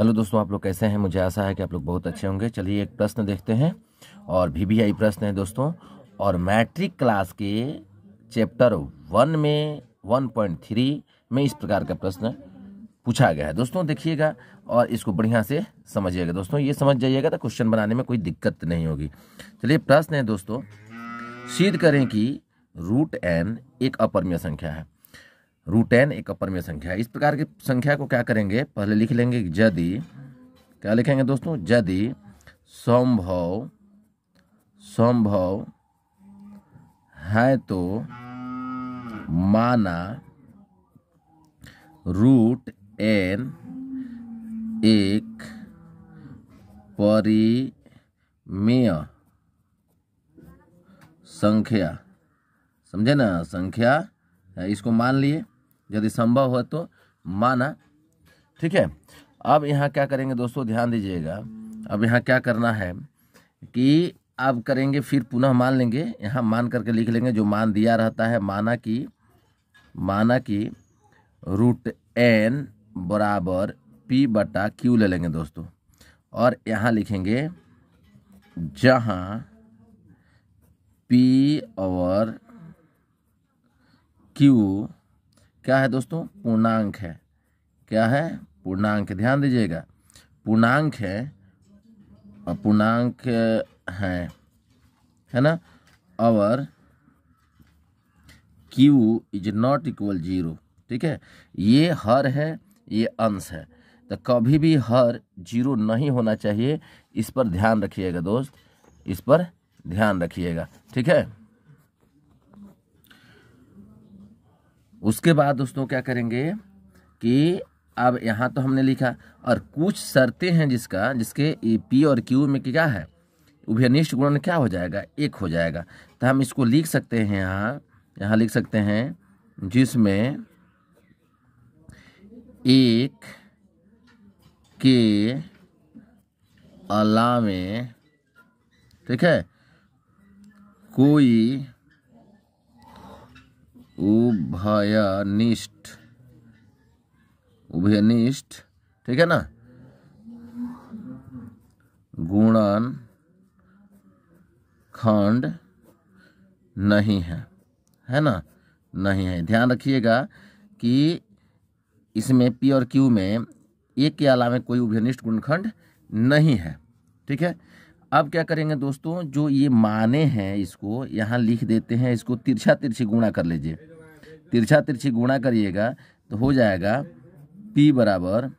Hello दोस्तों, आप लोग कैसे हैं? मुझे आशा है कि आप लोग बहुत अच्छे होंगे। चलिए एक प्रश्न देखते हैं। और वी प्रश्न है दोस्तों। और मैट्रिक क्लास के चैप्टर वन में 1.3 में इस प्रकार का प्रश्न पूछा गया है। दोस्तों, देखिएगा और इसको बढ़िया से समझिएगा। दोस्तों, ये समझ जाइएगा तो क्वेश्चन बनाने में कोई दिक्कत नहीं होगी। चलिए, प्रश्न है दोस्तों। सिद्ध करें कि रूट एन एक अपरमीय संख्या है। रूट एन, एक अपरमीय संख्या। इस प्रकार की संख्या को क्या करेंगे? पहले लिख लेंगे यदि क्या लिखेंगे दोस्तों? यदि संभव संभव है तो माना रूट एन एक परिमेय संख्या। समझे ना? संख्या इसको मान लिए। यदि संभव हो तो माना। ठीक है? अब यहाँ क्या करेंगे दोस्तों? ध्यान दीजिएगा। अब यहाँ क्या करना है कि अब करेंगे, फिर पुनः मान लेंगे। यहाँ मान करके लिख लेंगे, जो मान दिया रहता है, माना कि माना कि रूट एन बराबर पी बटा क्यू ले लेंगे दोस्तों। और यहाँ लिखेंगे, जहाँ पी और क्यू क्या है दोस्तों? पूर्णांक है। क्या है? पूर्णांक ध्यान दीजिएगा। पूर्णांक है और पूर्णांक है है ना? और q is not equal zero ठीक है? ये हर है, ये अंश है। तो कभी भी हर ज़ीरो नहीं होना चाहिए। इस पर ध्यान रखिएगा दोस्त। इस पर ध्यान रखिएगा। ठीक है? उसके बाद दोस्तों क्या करेंगे कि अब यहाँ तो हमने लिखा, और कुछ शर्तें हैं जिसका, जिसके ए, पी और क्यू में क्या है? उभयनिष्ठ गुणन क्या हो जाएगा? एक हो जाएगा। तो हम इसको लिख सकते हैं यहाँ यहाँ लिख सकते हैं, जिसमें एक के अलावे, ठीक है, कोई उभयनिष्ठ। उभयनिष्ठ, ठीक है ना? गुणन, खंड नहीं है है ना? नहीं है। ध्यान रखिएगा कि इसमें पी और क्यू में एक के अलावा कोई उभयनिष्ठ गुणखंड नहीं है, ठीक है? अब क्या करेंगे दोस्तों, जो ये माने हैं इसको, यहाँ लिख देते हैं, इसको तिरछा तिरछी गुणा कर लीजिए। तिरछा तिरछी गुणा करिएगा तो हो जाएगा पी बराबर,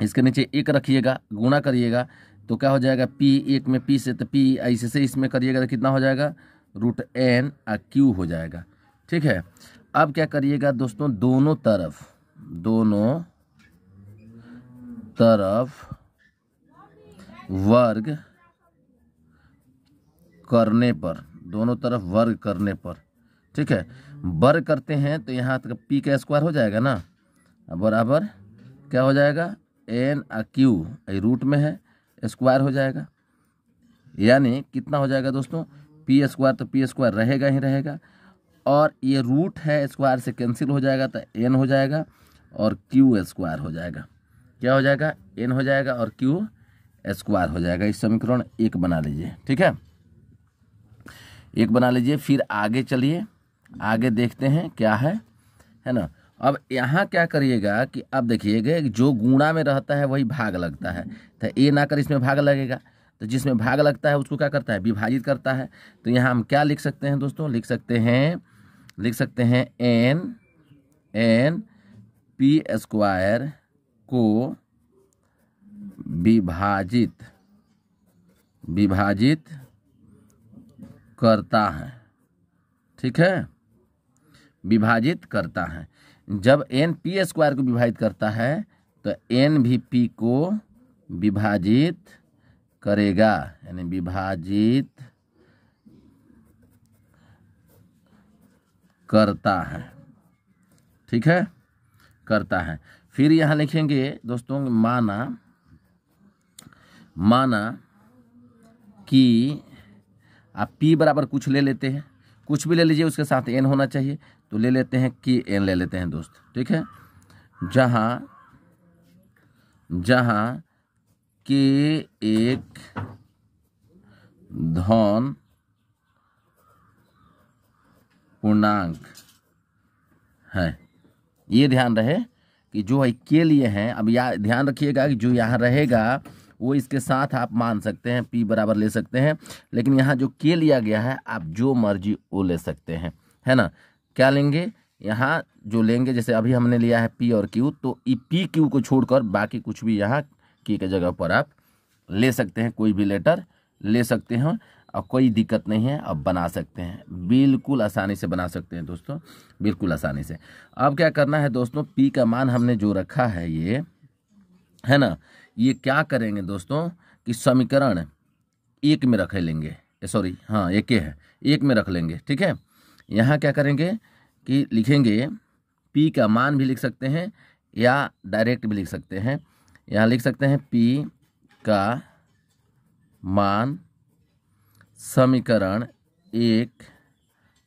इसके नीचे एक रखिएगा, गुणा करिएगा तो क्या हो जाएगा पी एक में पी से तो पी ऐसे से इसमें करिएगा तो कितना हो जाएगा? रूट एन आ क्यू हो जाएगा। ठीक है, अब क्या करिएगा दोस्तों, दोनों तरफ़ दोनों तरफ़ वर्ग करने पर, दोनों तरफ़ वर्ग करने पर। ठीक है? वर्ग करते हैं तो यहाँ तक पी का स्क्वायर हो जाएगा ना? बराबर क्या हो जाएगा? एन आ क्यू रूट में है, स्क्वायर हो जाएगा। यानी कितना हो जाएगा दोस्तों? पी स्क्वायर तो पी स्क्वायर रहेगा ही रहेगा। और ये रूट है, स्क्वायर से कैंसिल हो जाएगा तो एन हो जाएगा और क्यू स्क्वायर हो जाएगा। क्या हो जाएगा? एन हो जाएगा और क्यू स्क्वायर हो जाएगा। इस समीकरण एक बना लीजिए। ठीक है? एक बना लीजिए, फिर आगे चलिए, आगे देखते हैं क्या है है ना? अब यहाँ क्या करिएगा कि अब देखिएगा, जो गुणा में रहता है वही भाग लगता है। तो ए ना कर इसमें भाग लगेगा। तो जिसमें भाग लगता है उसको क्या करता है? विभाजित करता है। तो यहाँ हम क्या लिख सकते हैं दोस्तों? लिख सकते हैं, लिख सकते हैं एन एन पी स्क्वायर को विभाजित विभाजित करता है। ठीक है? विभाजित करता है। जब एन पी स्क्वायर को विभाजित करता है तो एन भी पी को विभाजित करेगा। यानी विभाजित करता है। ठीक है? करता है। फिर यहाँ लिखेंगे, दोस्तों, माना माना कि आप पी बराबर कुछ ले लेते हैं। कुछ भी ले लीजिए, उसके साथ एन होना चाहिए। तो ले लेते हैं कि एन ले लेते हैं, दोस्त। ठीक है? जहाँ जहाँ के एक धन पूर्णांक है। ये ध्यान रहे कि जो है के लिए हैं, अब या, ध्यान रखिएगा कि जो यहाँ रहेगा वो इसके साथ आप मान सकते हैं पी बराबर ले सकते हैं। लेकिन यहाँ जो के लिया गया है, आप जो मर्ज़ी वो ले सकते हैं। है ना? क्या लेंगे? यहाँ जो लेंगे, जैसे अभी हमने लिया है पी और क्यू तो ई पी क्यू को छोड़कर बाकी कुछ भी यहाँ की के जगह पर आप ले सकते हैं। कोई भी लेटर ले सकते हैं और कोई दिक्कत नहीं है अब बना सकते हैं। बिल्कुल आसानी से बना सकते हैं दोस्तों, बिल्कुल आसानी से। अब क्या करना है दोस्तों पी का मान हमने जो रखा है ये, है ना? ये क्या करेंगे दोस्तों कि समीकरण एक में रख लेंगे। सॉरी हाँ एक है। एक में रख लेंगे, ठीक है? यहाँ क्या करेंगे कि लिखेंगे पी का मान भी लिख सकते हैं या डायरेक्ट भी लिख सकते हैं। यहाँ लिख सकते हैं पी का मान समीकरण एक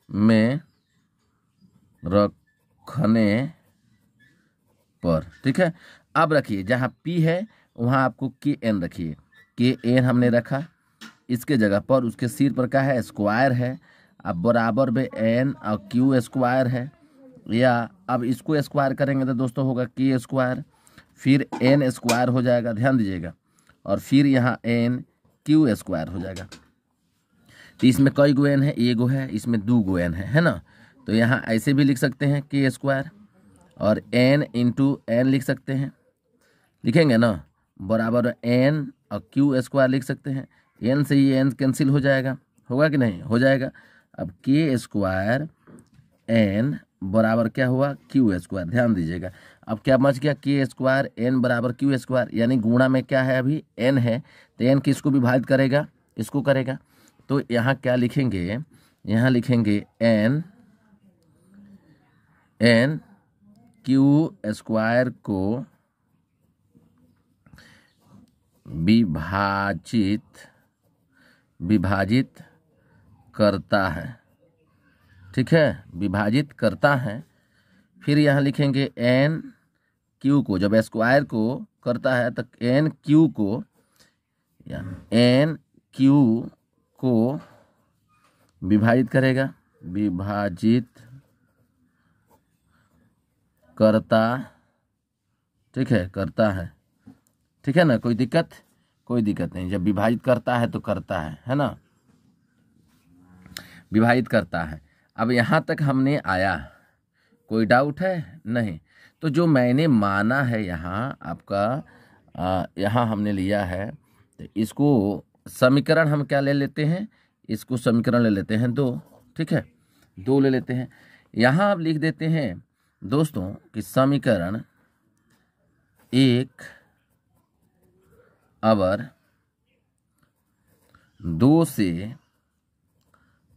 में रखने पर, ठीक है? अब रखिए, जहाँ पी है वहाँ आपको के एन रखिए। के एन हमने रखा। इसके जगह पर उसके सिर पर क्या है? स्क्वायर है। अब बराबर में एन और क्यू स्क्वायर है। या अब इसको स्क्वायर करेंगे तो दोस्तों होगा के स्क्वायर। फिर एन स्क्वायर हो जाएगा, ध्यान दीजिएगा। और फिर यहाँ एन क्यू स्क्वायर हो जाएगा। तो इसमें कई गो एन है, ए गो है, इसमें दो गो एन है है ना? तो यहाँ ऐसे भी लिख सकते हैं, के स्क्वायर। और एन इंटू एन लिख सकते हैं। लिखेंगे ना? बराबर एन और क्यू स्क्वायर लिख सकते हैं। एन से ये एन कैंसिल हो जाएगा। होगा कि नहीं? हो जाएगा। अब के स्क्वायर एन बराबर क्या हुआ? क्यू स्क्वायर ध्यान दीजिएगा। अब क्या बच गया? के स्क्वायर एन बराबर क्यू स्क्वायर यानी गुणा में क्या है अभी? एन है। तो एन किसको विभाजित करेगा? इसको करेगा। तो यहाँ क्या लिखेंगे? यहाँ लिखेंगे एन एन क्यू स्क्वायर को विभाजित विभाजित करता है। ठीक है? विभाजित करता है। फिर यहाँ लिखेंगे एन क्यू को। जब स्क्वायर को करता है तो एन क्यू को एन क्यू को विभाजित करेगा। विभाजित करता, ठीक है, करता है। ठीक है ना? कोई दिक्कत? कोई दिक्कत नहीं। जब विभाजित करता है तो करता है है ना? विभाजित करता है। अब यहाँ तक हमने आया। कोई डाउट है? नहीं। तो जो मैंने माना है यहाँ, आपका यहाँ हमने लिया है तो इसको समीकरण हम क्या ले लेते हैं? इसको समीकरण ले लेते हैं दो। ठीक है? दो ले लेते हैं। यहाँ आप लिख देते हैं, दोस्तों, कि समीकरण एक अवर दो से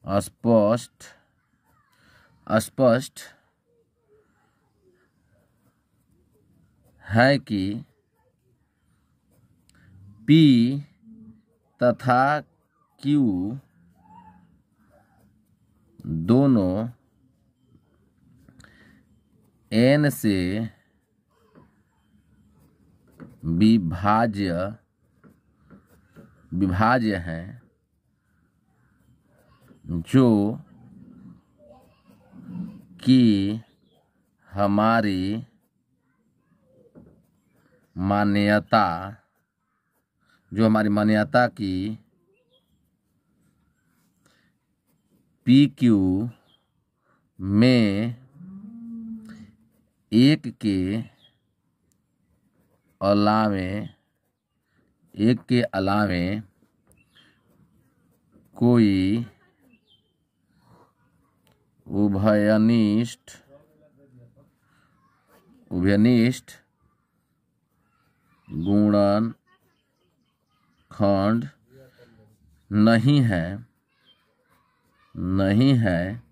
स्पष्ट स्पष्ट है कि पी तथा क्यू दोनों एन से विभाज्य विभाज्य हैं, जो कि हमारी मान्यता, जो हमारी मान्यता की पी क्यू में एक के अलावे एक के अलावे कोई उभयनिष्ठ उभयनिष्ठ गुणन खंड नहीं है नहीं है।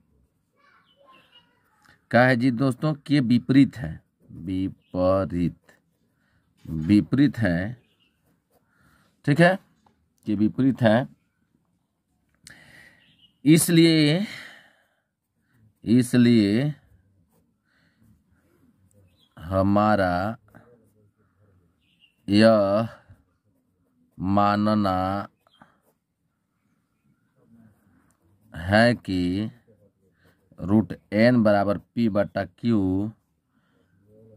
क्या है जी दोस्तों, के विपरीत है, विपरीत विपरीत है। ठीक है? कि विपरीत है। इसलिए इसलिए हमारा यह मानना है कि रूट एन बराबर पी बटा क्यू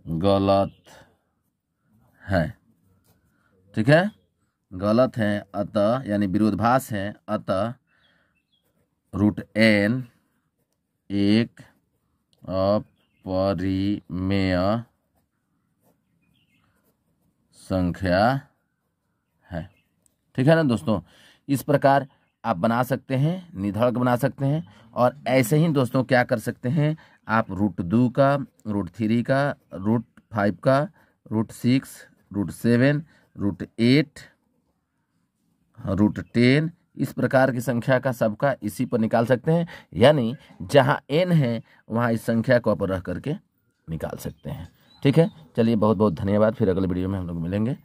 गलत है। ठीक है? गलत है, अतः, यानी विरोधाभास है, अतः, रूट एन, एक, अपरिमेय संख्या है। ठीक है ना दोस्तों? इस प्रकार आप बना सकते हैं, निधड़क बना सकते हैं, और ऐसे ही दोस्तों क्या कर सकते हैं? आप रूट दो का, रूट थ्री का, रूट फाइव का, root six, root seven, root eight root ten, इस प्रकार की संख्या का सबका इसी पर निकाल सकते हैं। यानी जहाँ एन है, वहाँ इस संख्या को आप रह करके निकाल सकते हैं। ठीक है? चलिए बहुत बहुत धन्यवाद। फिर अगले वीडियो में हम लोग मिलेंगे।